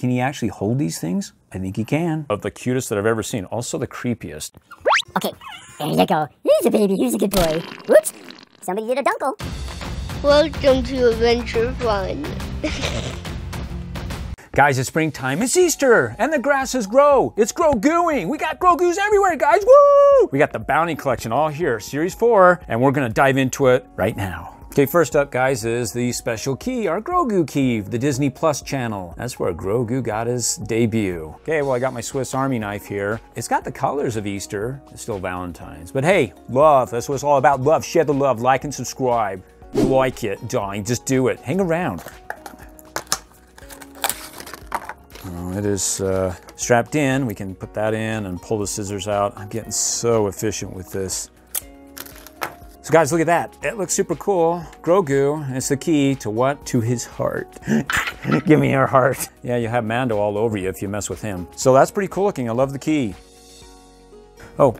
Can he actually hold these things? I think he can. Of the cutest that I've ever seen. Also the creepiest. Okay, there you go. He's a baby. he's a good boy. Whoops. Somebody did a dunkle. Welcome to Adventure Fun. Guys, it's springtime. It's Easter, and the grasses grow. It's Groguing. We got Grogu's everywhere, guys. Woo! We got the Bounty Collection all here, Series 4, and we're gonna dive into it right now. Okay, first up, guys, is the special key, our Grogu key, the Disney Plus channel. That's where Grogu got his debut. Okay, well, I got my Swiss Army knife here. It's got the colors of Easter. It's still Valentine's. But hey, love. That's what it's all about. Love. Share the love. Like and subscribe. You like it, darling. Just do it. Hang around. Oh, it is uh, strapped in. We can put that in and pull the scissors out. I'm getting so efficient with this. So guys, look at that. It looks super cool. Grogu, it's the key to what? To his heart. Give me your heart. Yeah, you have Mando all over you if you mess with him. So that's pretty cool looking. I love the key. Oh,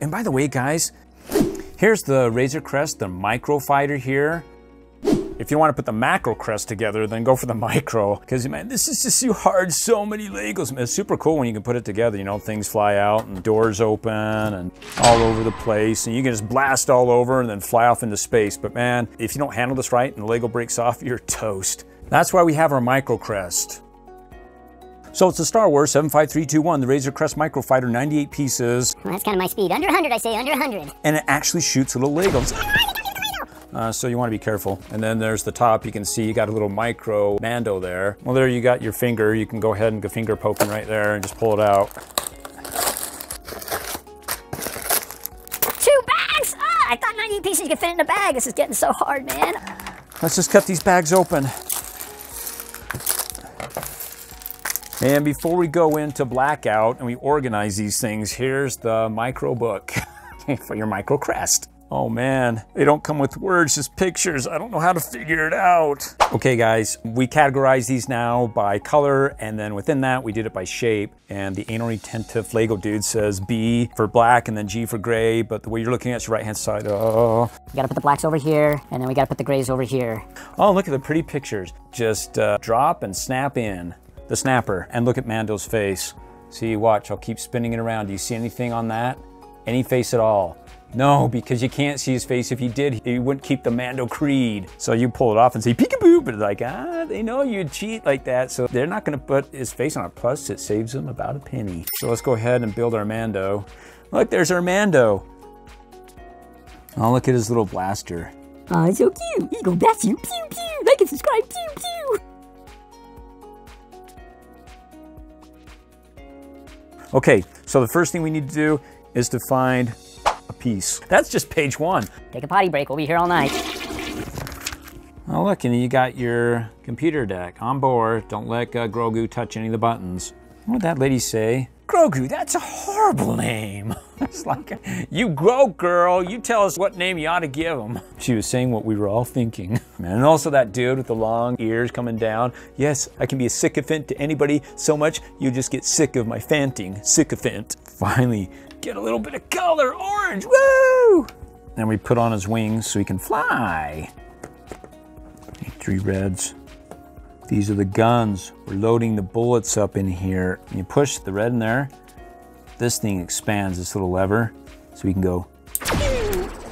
and by the way, guys, here's the Razor Crest, the micro fighter here. If you want to put the macro crest together, then go for the micro. Because, man, this is just too hard. So many Legos. Man, it's super cool when you can put it together. You know, things fly out and doors open and all over the place. And you can just blast all over and then fly off into space. But, man, if you don't handle this right and the Lego breaks off, you're toast. That's why we have our micro crest. So it's a Star Wars 75321, the Razor Crest Microfighter, 98 pieces. Well, that's kind of my speed. Under 100, I say. Under 100. And it actually shoots little Legos. Uh, so you want to be careful. And then there's the top. You can see you got a little micro Mando there. Well, there you got your finger. You can go ahead and go finger poking right there and just pull it out. Two bags! Ah, I thought 98 pieces you could fit in a bag. This is getting so hard, man. Let's just cut these bags open. And before we go into blackout and we organize these things, here's the micro book for your micro crest. Oh man, they don't come with words, just pictures. I don't know how to figure it out. Okay guys, we categorize these now by color and then within that we did it by shape. And the anal retentive Lego dude says B for black and then G for gray, but the way you're looking at your right hand side, oh. We gotta put the blacks over here, and then we gotta put the grays over here. Oh, look at the pretty pictures. Just uh, drop and snap in the snapper and look at Mando's face. See, watch, I'll keep spinning it around. Do you see anything on that? Any face at all? No, because you can't see his face. If you did, he wouldn't keep the Mando Creed. So you pull it off and say peekaboo, but like, ah, they know you'd cheat like that. So they're not gonna put his face on it. Plus, it saves them about a penny. So let's go ahead and build our Mando. Look, there's our Mando. Oh, look at his little blaster. Oh, it's so cute. Gonna blast you. Pew, pew. Like and subscribe. Pew, pew. Okay, so the first thing we need to do is to find a piece. That's just page one. Take a potty break. We'll be here all night. Oh, look, and you got your computer deck on board. Don't let uh, Grogu touch any of the buttons. What would that lady say? Grogu, that's a horrible name. it's like, you grow, girl. You tell us what name you ought to give him. She was saying what we were all thinking. And also that dude with the long ears coming down. Yes, I can be a sycophant to anybody so much you just get sick of my fanting. Sycophant. Finally, get a little bit of color. Orange, woo! Then we put on his wings so he can fly. Three reds. These are the guns. We're loading the bullets up in here. You push the red in there, this thing expands, this little lever, so we can go.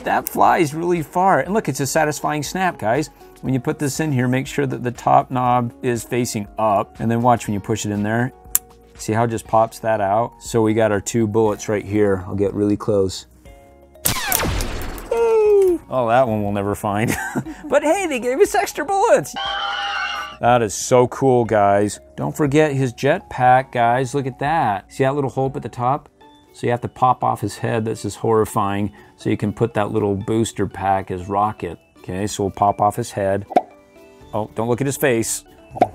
That flies really far. And look, it's a satisfying snap, guys. When you put this in here, make sure that the top knob is facing up. And then watch when you push it in there. See how it just pops that out? So we got our two bullets right here. I'll get really close. Oh, that one we'll never find. but hey, they gave us extra bullets. That is so cool, guys. Don't forget his jetpack, guys. Look at that. See that little hole at the top? So you have to pop off his head. This is horrifying. So you can put that little booster pack as rocket. Okay, so we'll pop off his head. Oh, don't look at his face.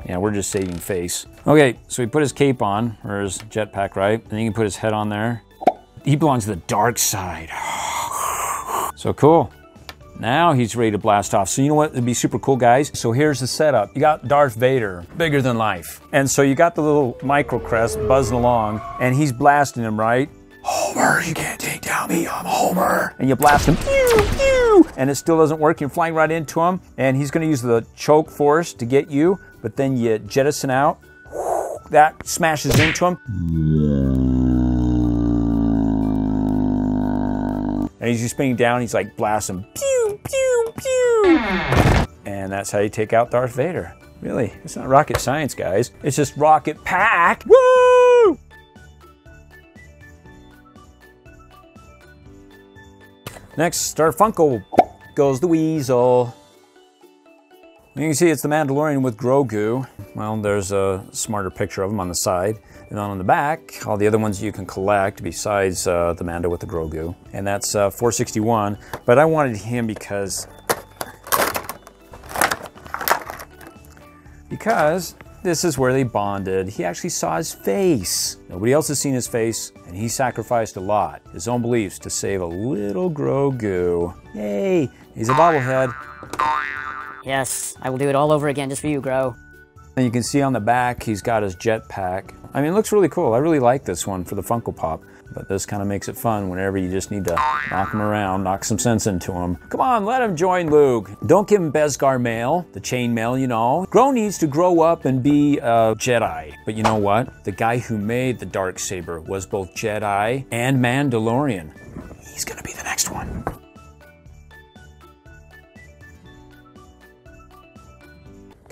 Yeah, we're just saving face. Okay, so he put his cape on, or his jetpack, right? And you can put his head on there. He belongs to the dark side. So cool. Now he's ready to blast off. So you know what It'd be super cool, guys? So here's the setup. You got Darth Vader, bigger than life. And so you got the little micro crest buzzing along, and he's blasting him, right? Homer, you can't take down me, I'm Homer. And you blast him, pew, pew, and it still doesn't work. You're flying right into him, and he's gonna use the choke force to get you, but then you jettison out. that smashes into him. And he's just spinning down, he's like blasting pew, pew, pew. And that's how you take out Darth Vader. Really, it's not rocket science, guys. It's just rocket pack. Woo! Next, Starfunkel goes the weasel. You can see it's the Mandalorian with Grogu. Well, there's a smarter picture of him on the side. And then on the back, all the other ones you can collect besides uh, the Mando with the Grogu. And that's uh, 461. But I wanted him because because this is where they bonded. He actually saw his face. Nobody else has seen his face, and he sacrificed a lot, his own beliefs, to save a little Grogu. Yay! He's a bobblehead. Yes, I will do it all over again just for you, Gro. And you can see on the back, he's got his jetpack. I mean, it looks really cool. I really like this one for the Funko Pop. But this kind of makes it fun whenever you just need to knock him around, knock some sense into him. Come on, let him join Luke. Don't give him Beskar mail, the chain mail, you know. Gro needs to grow up and be a Jedi. But you know what? The guy who made the dark saber was both Jedi and Mandalorian. He's gonna be the next one.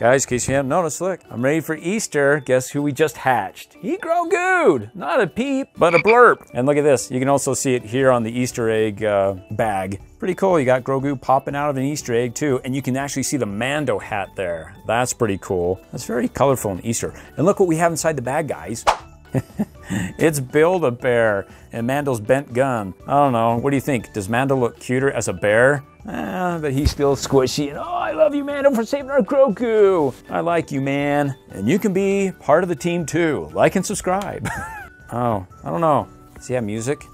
Guys, in case you haven't noticed, look, I'm ready for Easter. Guess who we just hatched? He Grogu'd! Not a peep, but a blurp. And look at this. You can also see it here on the Easter egg uh, bag. Pretty cool. You got Grogu popping out of an Easter egg too, and you can actually see the Mando hat there. That's pretty cool. That's very colorful in Easter. And look what we have inside the bag, guys. it's Build-A-Bear and Mando's bent gun. I don't know. What do you think? Does Mando look cuter as a bear? Eh, but he's still squishy. And oh, I love you, Mando, for saving our Grogu. I like you, man. And you can be part of the team too. Like and subscribe. oh, I don't know. Does he have music?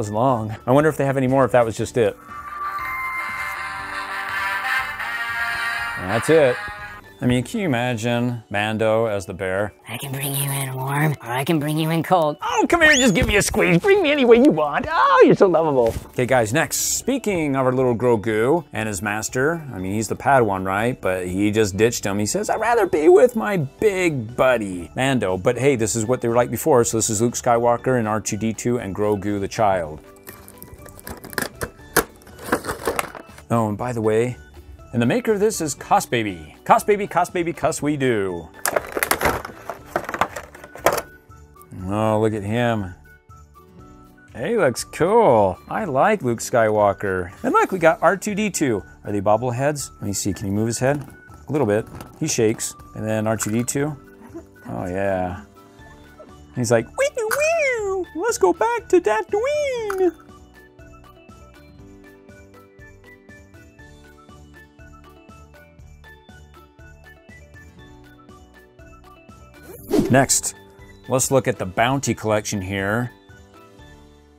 Was long. I wonder if they have any more if that was just it. That's it. I mean, can you imagine Mando as the bear? I can bring you in warm, or I can bring you in cold. Oh, come here, just give me a squeeze. Bring me any way you want. Oh, you're so lovable. Okay, guys, next. Speaking of our little Grogu and his master, I mean, he's the Padawan, right? But he just ditched him. He says, I'd rather be with my big buddy, Mando. But hey, this is what they were like before. So this is Luke Skywalker and R2D2 and Grogu the child. Oh, and by the way, and the maker of this is Cosbaby. Cosbaby, Cuss Baby, Cuss We Do. Oh, look at him. He looks cool. I like Luke Skywalker. And look, we got R2-D2. Are they bobbleheads? Let me see, can he move his head? A little bit. He shakes. And then R2-D2. Oh, yeah. He's like, wee wee let's go back to Tatooine. Next, let's look at the bounty collection here.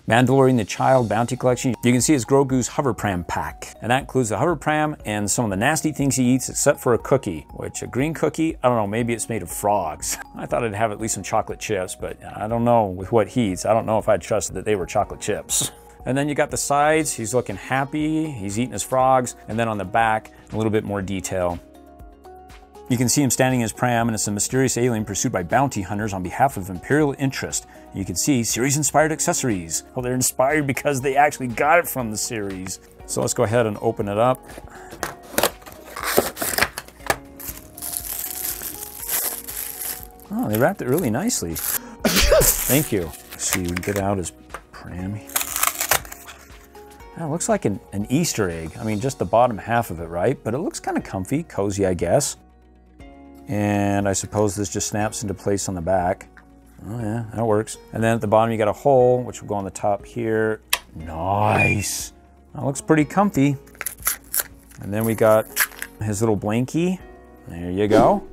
Mandalorian the Child Bounty Collection. You can see it's Grogu's hover pram pack. And that includes the hover pram and some of the nasty things he eats except for a cookie, which a green cookie, I don't know, maybe it's made of frogs. I thought I'd have at least some chocolate chips, but I don't know with what he eats. I don't know if I'd trust that they were chocolate chips. And then you got the sides, he's looking happy, he's eating his frogs, and then on the back, a little bit more detail. You can see him standing in his pram, and it's a mysterious alien pursued by bounty hunters on behalf of Imperial interest. You can see series-inspired accessories. Well, they're inspired because they actually got it from the series. So let's go ahead and open it up. Oh, they wrapped it really nicely. Thank you. Let's see, we get out his pram. That looks like an, an Easter egg. I mean, just the bottom half of it, right? But it looks kind of comfy, cozy, I guess. And I suppose this just snaps into place on the back. Oh yeah, that works. And then at the bottom you got a hole, which will go on the top here. Nice. That looks pretty comfy. And then we got his little blankie. There you go.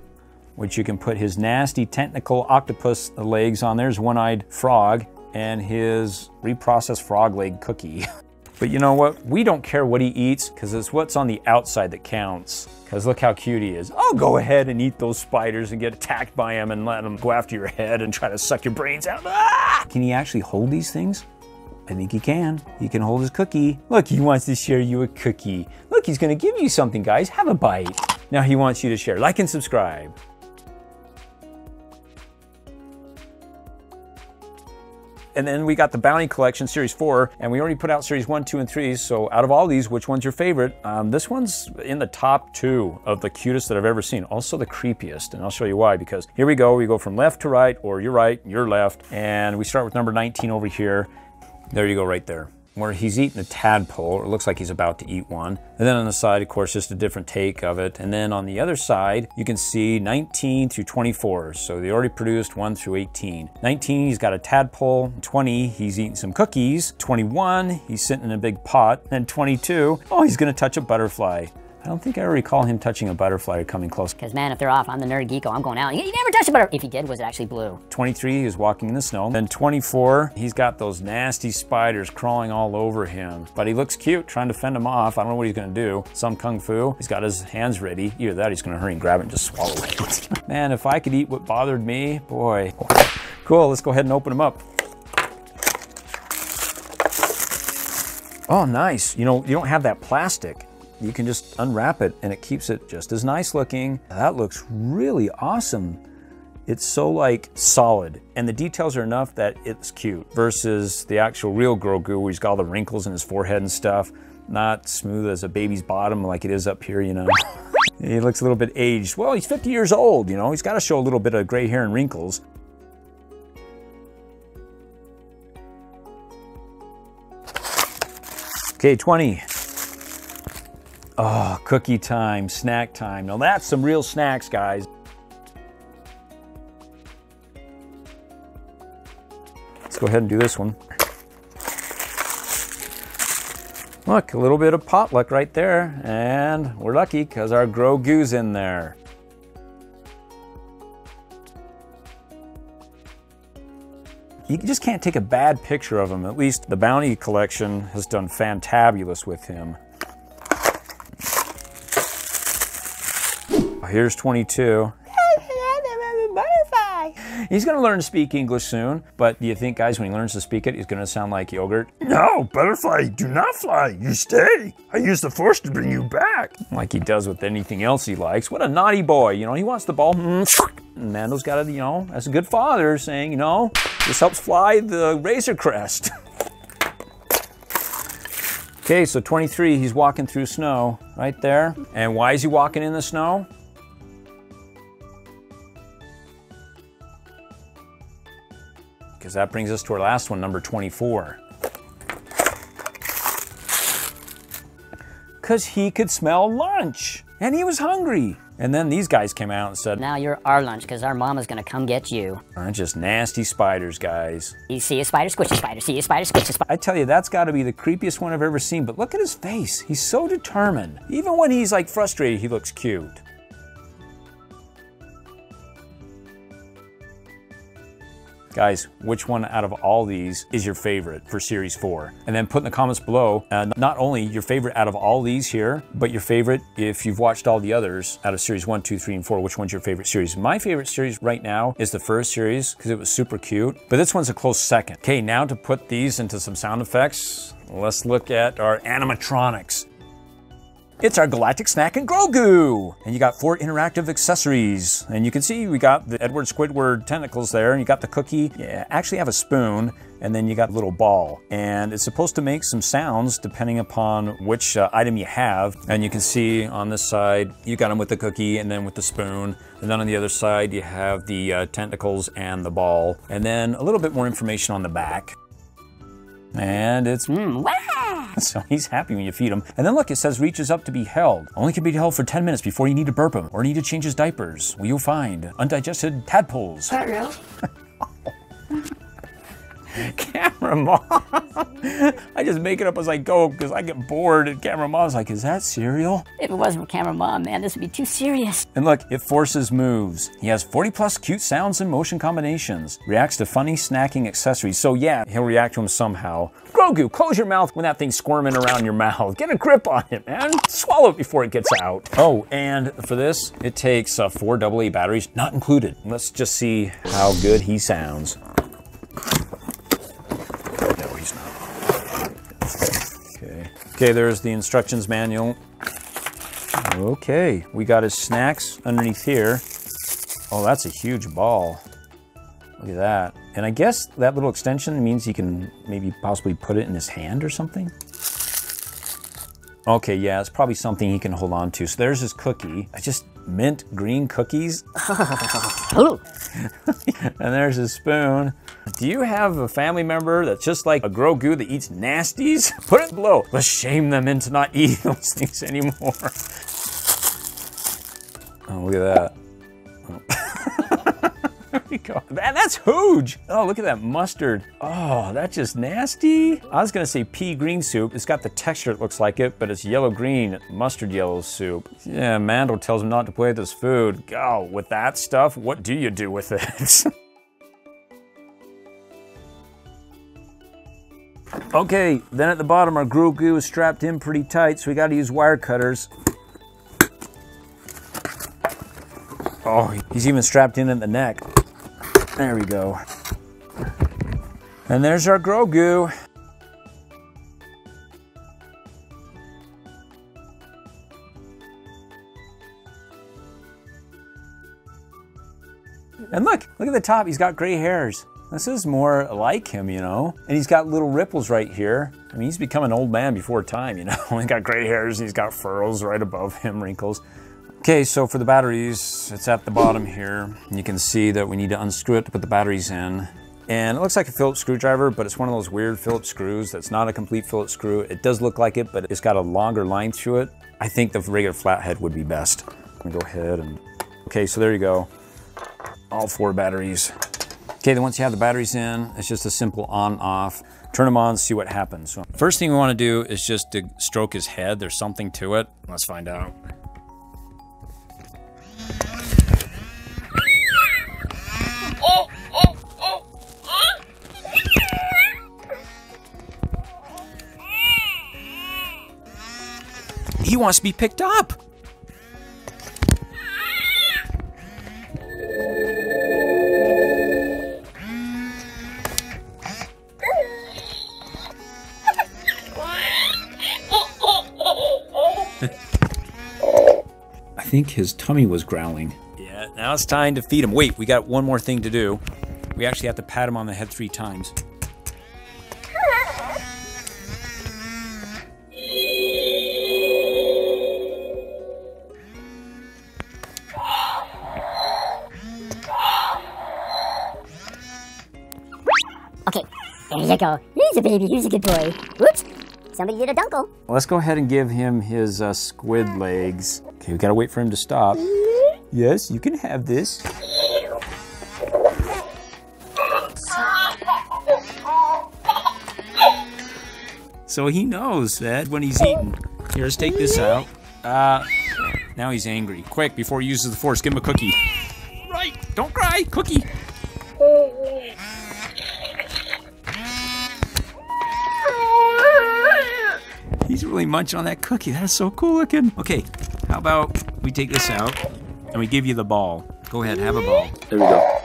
Which you can put his nasty tentacle octopus legs on. There's one-eyed frog and his reprocessed frog leg cookie. But you know what? We don't care what he eats because it's what's on the outside that counts. Because look how cute he is. I'll go ahead and eat those spiders and get attacked by them and let them go after your head and try to suck your brains out. Ah! Can he actually hold these things? I think he can. He can hold his cookie. Look, he wants to share you a cookie. Look, he's gonna give you something, guys. Have a bite. Now he wants you to share. Like and subscribe. And then we got the Bounty Collection Series 4, and we already put out Series 1, 2, and 3. So out of all these, which one's your favorite? Um, this one's in the top two of the cutest that I've ever seen. Also the creepiest, and I'll show you why, because here we go. We go from left to right, or you're right, you're left, and we start with number 19 over here. There you go right there where he's eating a tadpole, or it looks like he's about to eat one. And then on the side, of course, just a different take of it. And then on the other side, you can see 19 through 24. So they already produced 1 through 18. 19, he's got a tadpole. 20, he's eating some cookies. 21, he's sitting in a big pot. And 22, oh, he's gonna touch a butterfly. I don't think I recall him touching a butterfly or coming close. Because, man, if they're off, I'm the nerd geeko. Oh, I'm going out. You, you never touched a butterfly. If he did, was it actually blue? 23, he was walking in the snow. Then 24, he's got those nasty spiders crawling all over him. But he looks cute, trying to fend them off. I don't know what he's gonna do. Some kung fu. He's got his hands ready. Either that, he's gonna hurry and grab it and just swallow it. Man, if I could eat what bothered me, boy. Cool, let's go ahead and open them up. Oh, nice. You know, you don't have that plastic you can just unwrap it and it keeps it just as nice looking. That looks really awesome. It's so like solid and the details are enough that it's cute versus the actual real Grogu where he's got all the wrinkles in his forehead and stuff. Not smooth as a baby's bottom like it is up here, you know. he looks a little bit aged. Well, he's 50 years old, you know. He's got to show a little bit of gray hair and wrinkles. Okay, 20. Oh, cookie time, snack time. Now that's some real snacks, guys. Let's go ahead and do this one. Look, a little bit of potluck right there, and we're lucky because our Grogu's in there. You just can't take a bad picture of him. At least the Bounty Collection has done fantabulous with him. Here's 22. He's going to learn to speak English soon, but do you think, guys, when he learns to speak it, he's going to sound like yogurt? No, butterfly, do not fly. You stay. I use the force to bring you back. Like he does with anything else he likes. What a naughty boy. You know, he wants the ball. And Mando's got to, you know, as a good father, saying, you know, this helps fly the Razor Crest. okay, so 23, he's walking through snow right there. And why is he walking in the snow? Because that brings us to our last one, number 24. Because he could smell lunch and he was hungry. And then these guys came out and said, Now you're our lunch because our mama's gonna come get you. Aren't just nasty spiders, guys. You see a spider, squish a spider. See a spider, squish a spider. I tell you, that's got to be the creepiest one I've ever seen. But look at his face. He's so determined. Even when he's like frustrated, he looks cute. Guys, which one out of all these is your favorite for Series 4? And then put in the comments below, uh, not only your favorite out of all these here, but your favorite if you've watched all the others out of Series one, two, three, and 4, which one's your favorite series? My favorite series right now is the first series because it was super cute, but this one's a close second. Okay, now to put these into some sound effects, let's look at our animatronics. It's our Galactic Snackin Grogu! And you got four interactive accessories. And you can see we got the Edward Squidward tentacles there, and you got the cookie. Yeah, actually have a spoon, and then you got a little ball. And it's supposed to make some sounds depending upon which uh, item you have. And you can see on this side, you got them with the cookie and then with the spoon. And then on the other side, you have the uh, tentacles and the ball. And then a little bit more information on the back. And it's mm. So he's happy when you feed him. And then look, it says reaches up to be held. Only can be held for 10 minutes before you need to burp him or need to change his diapers. Well, you'll find undigested tadpoles. real? Camera mom. I just make it up as I go because I get bored. And camera mom's like, "Is that cereal?" If it wasn't for camera mom, man, this would be too serious. And look, it forces moves. He has 40 plus cute sounds and motion combinations. Reacts to funny snacking accessories. So yeah, he'll react to them somehow. Grogu, close your mouth when that thing's squirming around your mouth. Get a grip on it, man. Swallow it before it gets out. Oh, and for this, it takes uh, four AA batteries, not included. Let's just see how good he sounds. No, he's not. Okay. Okay, there's the instructions manual. Okay, we got his snacks underneath here. Oh, that's a huge ball. Look at that. And I guess that little extension means he can maybe possibly put it in his hand or something. Okay, yeah, it's probably something he can hold on to. So there's his cookie. I just mint green cookies. And there's his spoon. Do you have a family member that's just like a Grogu that eats nasties? Put it below. Let's shame them into not eating those things anymore. Oh, look at that. Oh. There we go. That's huge. Oh, look at that mustard. Oh, that's just nasty. I was gonna say pea green soup. It's got the texture it looks like it, but it's yellow green mustard yellow soup. Yeah, Mando tells him not to play with this food. Oh, with that stuff, what do you do with it? Okay, then at the bottom our Grogu is strapped in pretty tight, so we gotta use wire cutters. Oh, he's even strapped in at the neck. There we go. And there's our Grogu. And look, look at the top, he's got gray hairs. This is more like him, you know? And he's got little ripples right here. I mean, he's become an old man before time, you know? he's got gray hairs, and he's got furrows right above him, wrinkles. Okay, so for the batteries, it's at the bottom here. You can see that we need to unscrew it to put the batteries in. And it looks like a Phillips screwdriver, but it's one of those weird Phillips screws that's not a complete Phillips screw. It does look like it, but it's got a longer line through it. I think the regular flathead would be best. I'm gonna go ahead and, okay, so there you go. All four batteries. Okay, then once you have the batteries in, it's just a simple on off. Turn them on, see what happens. First thing we wanna do is just to stroke his head. There's something to it. Let's find out. Wants to be picked up. I think his tummy was growling. Yeah, now it's time to feed him. Wait, we got one more thing to do. We actually have to pat him on the head three times. There you go. He's a baby. He's a good boy. Whoops. Somebody did a dunkle. Let's go ahead and give him his uh, squid legs. Okay, we gotta wait for him to stop. Yes, you can have this. So he knows that when he's eating. Here, let's take this out. Uh, now he's angry. Quick, before he uses the force, give him a cookie. Right, don't cry, cookie. Really munching on that cookie. That is so cool looking. Okay, how about we take this out and we give you the ball. Go ahead, have a ball. There we go.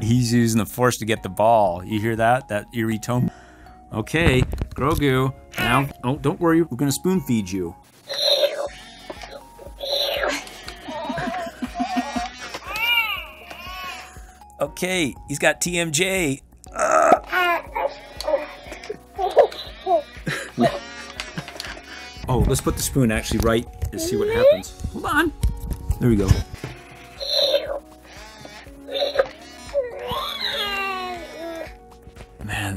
He's using the force to get the ball. You hear that? That eerie tone? Okay, Grogu. Now, oh, don't worry. We're gonna spoon feed you. Okay, he's got TMJ. Oh, let's put the spoon actually right and see what happens. Hold on. There we go.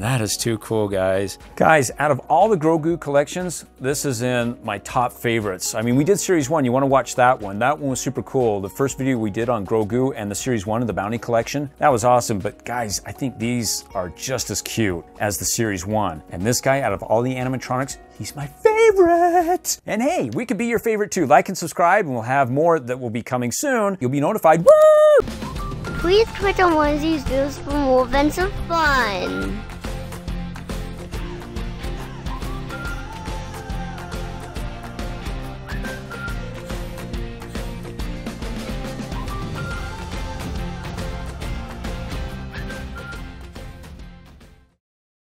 That is too cool, guys. Guys, out of all the Grogu collections, this is in my top favorites. I mean, we did Series 1. You want to watch that one. That one was super cool. The first video we did on Grogu and the Series 1 of the Bounty Collection, that was awesome. But guys, I think these are just as cute as the Series 1. And this guy, out of all the animatronics, he's my favorite. And hey, we could be your favorite too. Like and subscribe, and we'll have more that will be coming soon. You'll be notified. Woo! Please click on one of these videos for more events of fun.